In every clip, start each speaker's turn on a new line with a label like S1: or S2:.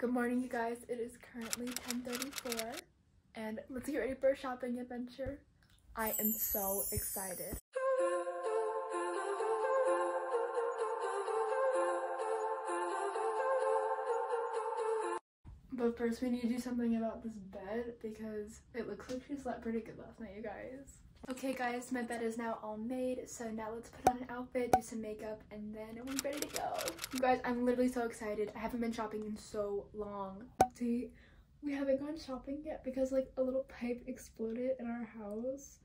S1: Good morning, you guys. It is currently 10:34, and let's get ready for a shopping adventure. I am so excited. But first, we need to do something about this bed because it looks like she slept pretty good last night, you guys. Okay, guys, my bed is now all made, so now let's put on an outfit, do some makeup, and then we're ready to go. You guys, I'm literally so excited. I haven't been shopping in so long. Update, we haven't gone shopping yet because, like, a little pipe exploded in our house.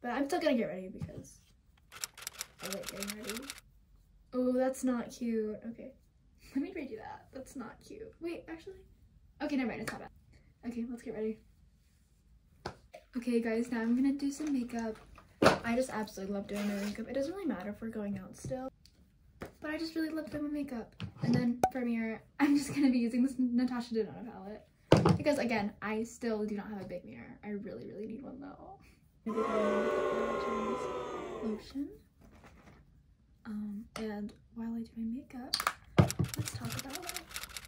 S1: But I'm still gonna get ready because I like getting ready. Oh, that's not cute. Okay. Let me redo that. That's not cute. Wait, actually. Okay, never mind. It's not bad. Okay, let's get ready. Okay, guys, now I'm gonna do some makeup. I just absolutely love doing my makeup. It doesn't really matter if we're going out still. But I just really love doing my makeup. And then for mirror, I'm just gonna be using this Natasha Denona palette. Because again, I still do not have a big mirror. I really, really need one though. Lotion. Um, and while I do my makeup, let's talk about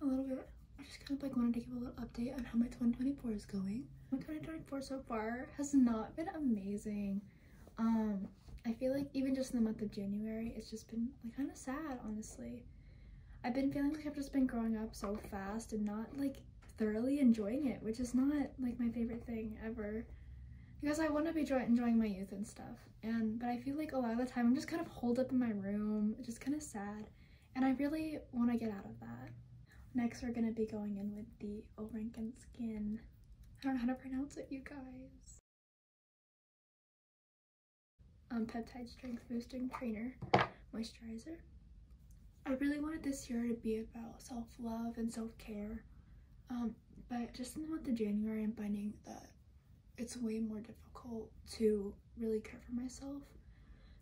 S1: a little bit. Just kind of like wanted to give a little update on how my 2024 is going. My 2024 so far has not been amazing. Um, I feel like even just in the month of January, it's just been like kind of sad, honestly. I've been feeling like I've just been growing up so fast and not like thoroughly enjoying it, which is not like my favorite thing ever. Because I want to be enjoying my youth and stuff. And but I feel like a lot of the time I'm just kind of holed up in my room, just kind of sad. And I really want to get out of that. Next, we're to be going in with the Orankin Skin. I don't know how to pronounce it, you guys. Um, Peptide Strength Boosting Trainer Moisturizer. I really wanted this year to be about self-love and self-care. Um, but just in the month of January, I'm finding that it's way more difficult to really care for myself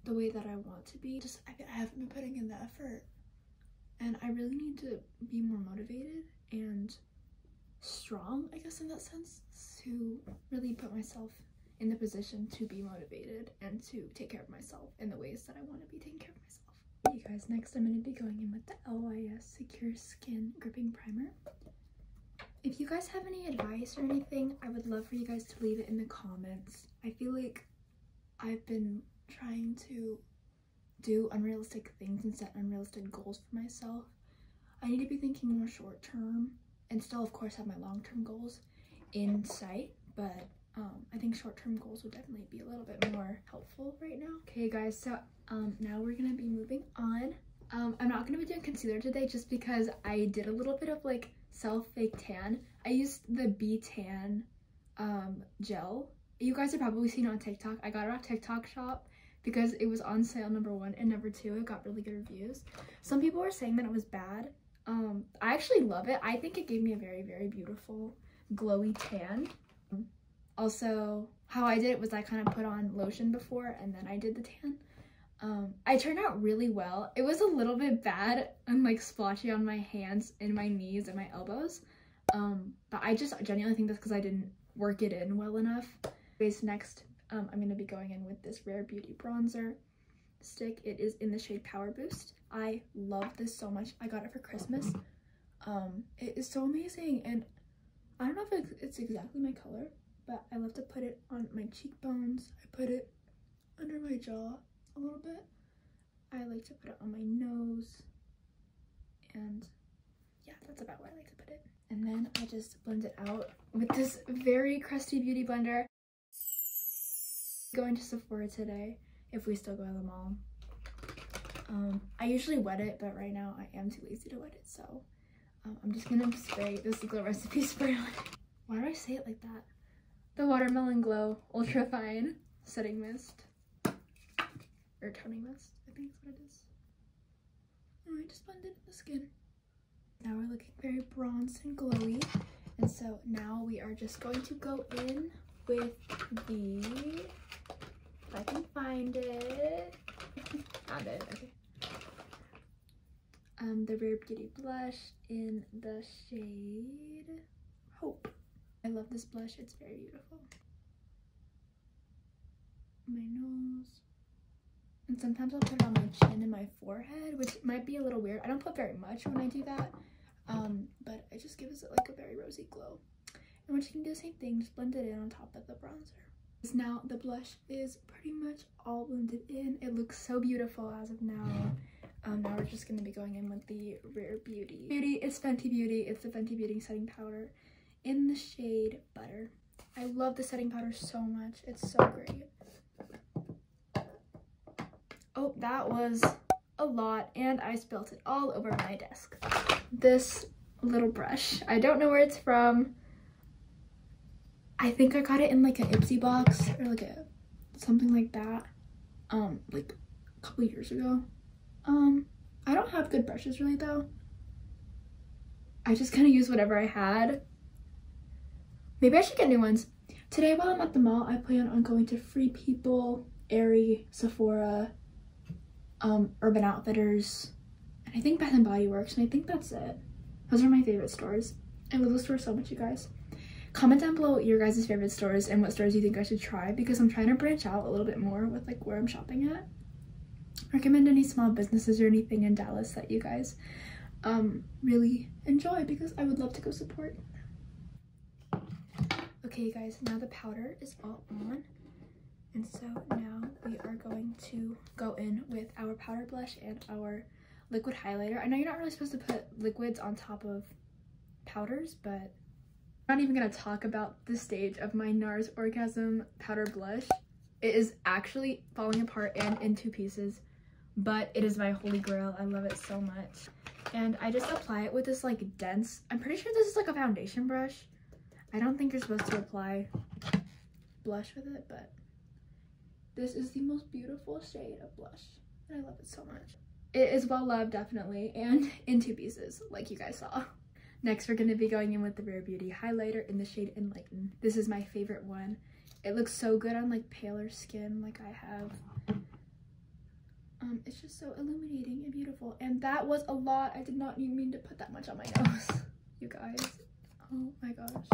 S1: the way that I want to be. Just I, I haven't been putting in the effort and I really need to be more motivated and strong, I guess, in that sense, to really put myself in the position to be motivated and to take care of myself in the ways that I want to be taking care of myself. You guys, next I'm going to be going in with the LYS Secure Skin Gripping Primer. If you guys have any advice or anything, I would love for you guys to leave it in the comments. I feel like I've been trying to do unrealistic things and set unrealistic goals for myself. I need to be thinking more short term and still, of course, have my long term goals in sight, but um, I think short term goals would definitely be a little bit more helpful right now. Okay, guys, so um, now we're gonna be moving on. Um, I'm not gonna be doing concealer today just because I did a little bit of like self fake tan. I used the B Tan um, gel. You guys have probably seen it on TikTok. I got it off TikTok shop because it was on sale number one and number two it got really good reviews. Some people were saying that it was bad. Um i actually love it. I think it gave me a very very beautiful glowy tan. Also how i did it was i kind of put on lotion before and then i did the tan. Um i turned out really well. It was a little bit bad and like splotchy on my hands and my knees and my elbows. Um but i just genuinely think that's because i didn't work it in well enough. Anyways next um, I'm going to be going in with this Rare Beauty bronzer stick. It is in the shade Power Boost. I love this so much. I got it for Christmas. Um, it is so amazing and I don't know if it's exactly my color, but I love to put it on my cheekbones. I put it under my jaw a little bit. I like to put it on my nose and yeah, that's about where I like to put it. And then I just blend it out with this very crusty beauty blender going to Sephora today if we still go to the mall. Um, I usually wet it, but right now I am too lazy to wet it, so um, I'm just gonna spray this glow recipe spray on. Why do I say it like that? The Watermelon Glow Ultra Fine Setting Mist. Or toning mist, I think is what it is. And I just blended the skin. Now we're looking very bronzed and glowy. And so now we are just going to go in with the if I can find it. Found it, okay. Um, the Rare Beauty blush in the shade Hope. I love this blush, it's very beautiful. My nose. And sometimes I'll put it on my chin and my forehead, which might be a little weird. I don't put very much when I do that. Um, but it just gives it like a very rosy glow. And what you can do the same thing, just blend it in on top of the bronzer. Now the blush is pretty much all blended in. It looks so beautiful as of now. Um, now we're just going to be going in with the Rare Beauty. Beauty, it's Fenty Beauty. It's the Fenty Beauty setting powder in the shade Butter. I love the setting powder so much. It's so great. Oh, that was a lot and I spilt it all over my desk. This little brush, I don't know where it's from. I think I got it in like an Ipsy box or like a something like that. Um, like a couple years ago. Um, I don't have good brushes really though. I just kind of use whatever I had. Maybe I should get new ones. Today while I'm at the mall, I plan on going to Free People, Aerie, Sephora, um, Urban Outfitters, and I think Bath and Body Works, and I think that's it. Those are my favorite stores. I love those stores so much, you guys. Comment down below your guys' favorite stores and what stores you think I should try because I'm trying to branch out a little bit more with like where I'm shopping at. Recommend any small businesses or anything in Dallas that you guys um, really enjoy because I would love to go support. Okay guys, now the powder is all on. And so now we are going to go in with our powder blush and our liquid highlighter. I know you're not really supposed to put liquids on top of powders, but not even gonna talk about the stage of my NARS Orgasm powder blush. It is actually falling apart and in two pieces, but it is my holy grail. I love it so much. And I just apply it with this like dense, I'm pretty sure this is like a foundation brush. I don't think you're supposed to apply blush with it, but this is the most beautiful shade of blush. And I love it so much. It is well loved, definitely, and in two pieces, like you guys saw. Next, we're going to be going in with the Rare Beauty highlighter in the shade Enlighten. This is my favorite one. It looks so good on like paler skin like I have. Um, it's just so illuminating and beautiful. And that was a lot. I did not mean to put that much on my nose, you guys. Oh my gosh.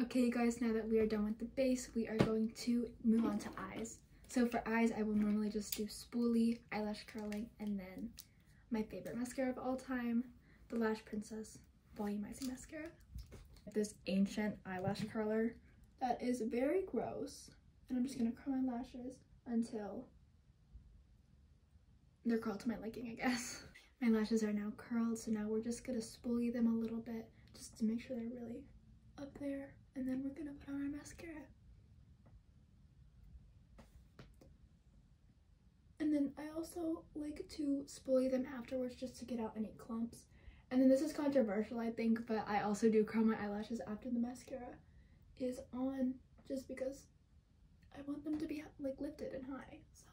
S1: Okay, you guys, now that we are done with the base, we are going to move on to eyes. So for eyes, I will normally just do spoolie, eyelash curling, and then my favorite mascara of all time, the Lash Princess Volumizing Mascara. This ancient eyelash curler that is very gross. And I'm just gonna curl my lashes until they're curled to my liking, I guess. My lashes are now curled, so now we're just gonna spoolie them a little bit just to make sure they're really up there and then we're gonna put on our mascara. And then I also like to spoolie them afterwards just to get out any clumps. And then this is controversial, I think, but I also do curl my eyelashes after the mascara is on just because I want them to be like lifted and high. So.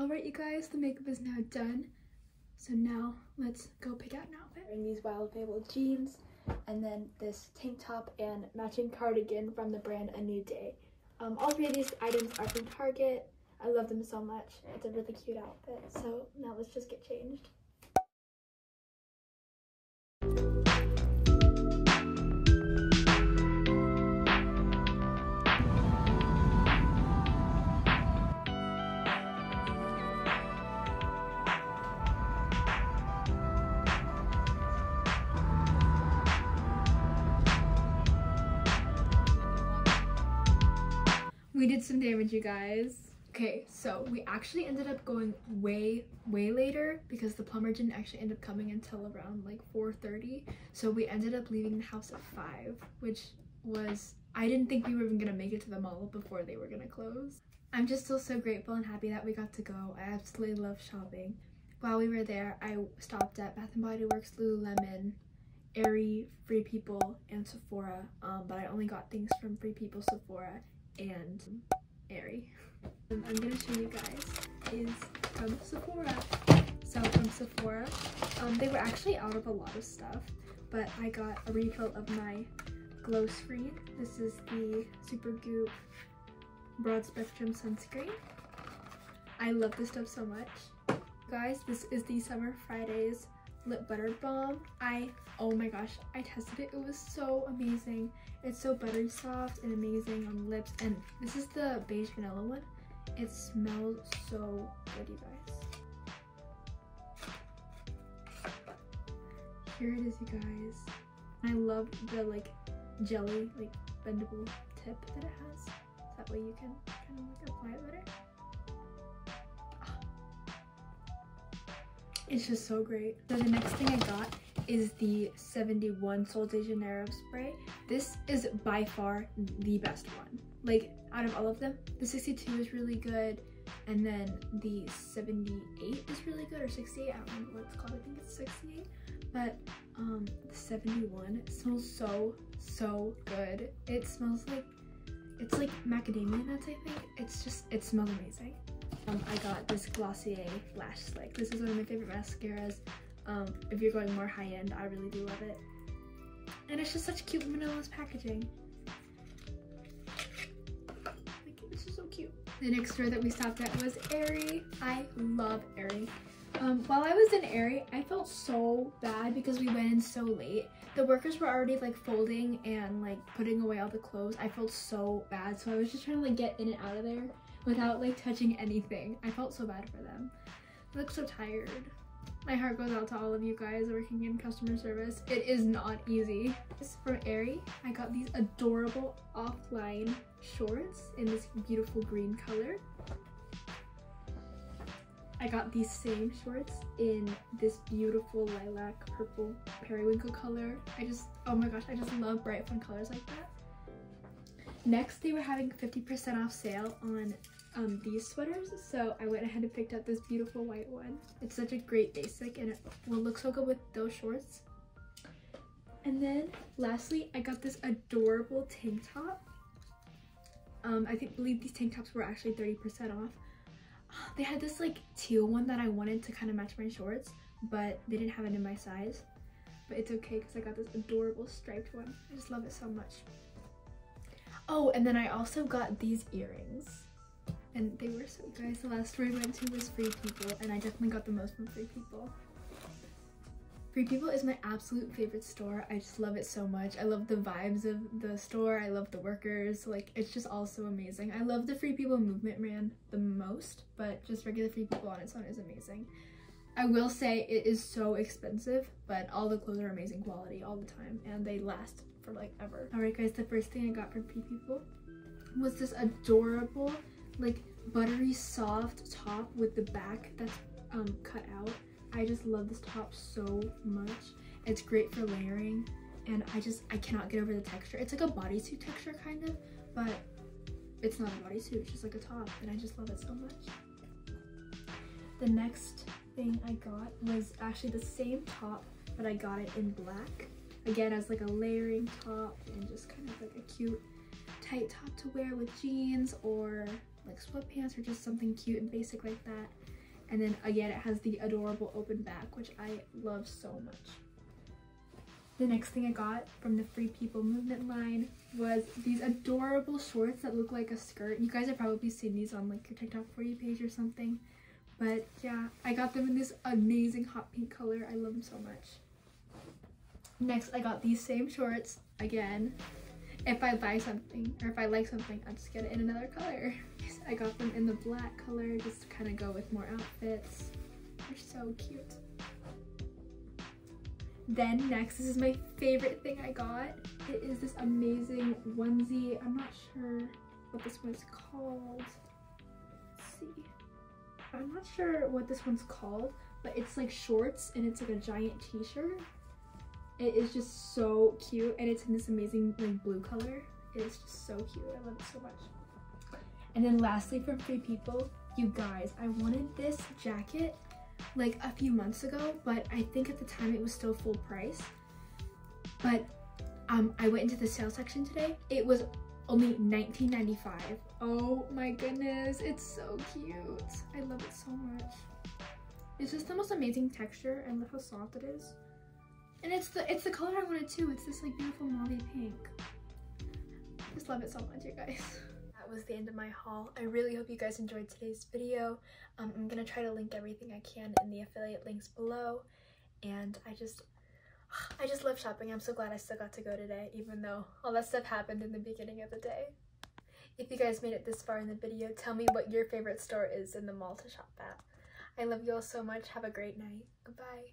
S1: Alright you guys, the makeup is now done. So now let's go pick out an outfit. In these Wild Fable jeans and then this tank top and matching cardigan from the brand A New Day. Um, all three of these items are from Target. I love them so much. It's a really cute outfit. So now let's just get changed. We did some damage you guys. Okay so we actually ended up going way way later because the plumber didn't actually end up coming until around like 4:30. so we ended up leaving the house at 5 which was i didn't think we were even gonna make it to the mall before they were gonna close. I'm just still so grateful and happy that we got to go. I absolutely love shopping. While we were there i stopped at bath body works lululemon Aerie, Free People, and Sephora, um, but I only got things from Free People, Sephora, and Aerie. Um, I'm gonna show you guys is from Sephora. So from Sephora, um, they were actually out of a lot of stuff, but I got a refill of my Glowscreen. This is the Supergoop Broad Spectrum Sunscreen. I love this stuff so much. Guys, this is the Summer Fridays lip butter balm. I, oh my gosh, I tested it. It was so amazing. It's so buttery soft and amazing on lips. And this is the beige vanilla one. It smells so good, you guys. Here it is, you guys. I love the like jelly, like bendable tip that it has. That way you can kind of like apply it better. It's just so great. So the next thing I got is the 71 Sol de Janeiro spray. This is by far the best one. Like out of all of them, the 62 is really good. And then the 78 is really good, or 68, I don't remember what it's called, I think it's 68. But um, the 71 smells so, so good. It smells like, it's like macadamia nuts, I think. It's just, it smells amazing. Um, I got this Glossier Lash Slick. This is one of my favorite mascaras. Um, if you're going more high-end, I really do love it. And it's just such cute minimalist packaging. This is so cute. The next store that we stopped at was Aerie. I love Aerie. Um, while I was in Aerie, I felt so bad because we went in so late. The workers were already like folding and like putting away all the clothes. I felt so bad. So I was just trying to like get in and out of there without like touching anything. I felt so bad for them. They look so tired. My heart goes out to all of you guys working in customer service. It is not easy. This is from Aerie. I got these adorable offline shorts in this beautiful green color. I got these same shorts in this beautiful lilac purple periwinkle color. I just, oh my gosh, I just love bright fun colors like that. Next, they were having 50% off sale on um, these sweaters, so I went ahead and picked up this beautiful white one. It's such a great basic and it will look so good with those shorts. And then lastly, I got this adorable tank top. Um, I think believe these tank tops were actually 30% off. They had this like teal one that I wanted to kind of match my shorts, but they didn't have it in my size. But it's okay because I got this adorable striped one. I just love it so much. Oh, and then I also got these earrings. And they were so guys. The last store I went to was Free People, and I definitely got the most from Free People. Free People is my absolute favorite store. I just love it so much. I love the vibes of the store. I love the workers. Like, it's just all so amazing. I love the Free People movement ran the most, but just regular Free People on its own is amazing. I will say it is so expensive, but all the clothes are amazing quality all the time, and they last for like ever. Alright guys, the first thing I got from Free People was this adorable, like buttery soft top with the back that's um, cut out. I just love this top so much. It's great for layering and I just, I cannot get over the texture. It's like a bodysuit texture kind of, but it's not a bodysuit, it's just like a top and I just love it so much. The next thing I got was actually the same top, but I got it in black again as like a layering top and just kind of like a cute tight top to wear with jeans or like sweatpants or just something cute and basic like that. And then again, it has the adorable open back, which I love so much. The next thing I got from the Free People movement line was these adorable shorts that look like a skirt. You guys have probably seen these on like your TikTok for you page or something. But yeah, I got them in this amazing hot pink color. I love them so much. Next, I got these same shorts again. If I buy something or if I like something, I'll just get it in another color. I got them in the black color just to kind of go with more outfits. They're so cute. Then next, this is my favorite thing I got. It is this amazing onesie. I'm not sure what this one's called. Let's see. I'm not sure what this one's called, but it's like shorts and it's like a giant t-shirt. It is just so cute and it's in this amazing like blue color. It is just so cute. I love it so much. And then lastly from Free People, you guys, I wanted this jacket like a few months ago, but I think at the time it was still full price. But um, I went into the sale section today. It was only $19.95. Oh my goodness, it's so cute. I love it so much. It's just the most amazing texture and look how soft it is. And it's the it's the color I wanted too. It's this like beautiful mauve pink. I just love it so much, you guys. That was the end of my haul. I really hope you guys enjoyed today's video. Um, I'm gonna try to link everything I can in the affiliate links below. and I just I just love shopping. I'm so glad I still got to go today, even though all that stuff happened in the beginning of the day. If you guys made it this far in the video, tell me what your favorite store is in the mall to shop at. I love you all so much. Have a great night. Goodbye.